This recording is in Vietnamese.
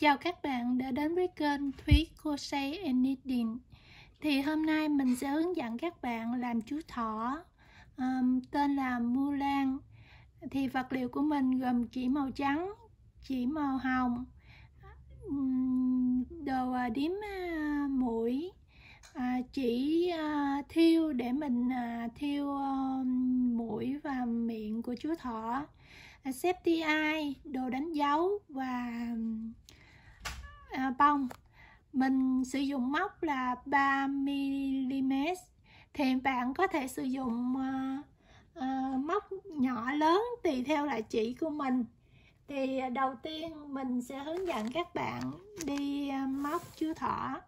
Chào các bạn đã đến với kênh Thúy Crochet and Knitting Thì hôm nay mình sẽ hướng dẫn các bạn làm chú thỏ um, Tên là Mulan. Thì vật liệu của mình gồm chỉ màu trắng, chỉ màu hồng Đồ à, điếm à, uh, mũi à, chỉ thiêu để mình thiêu mũi và miệng của chú thỏ à, safety eye đồ đánh dấu và à, bông. Mình sử dụng móc là 3mm thì bạn có thể sử dụng à, à, móc nhỏ lớn tùy theo là chỉ của mình. Thì à, đầu tiên mình sẽ hướng dẫn các bạn đi à, móc chưa thỏ.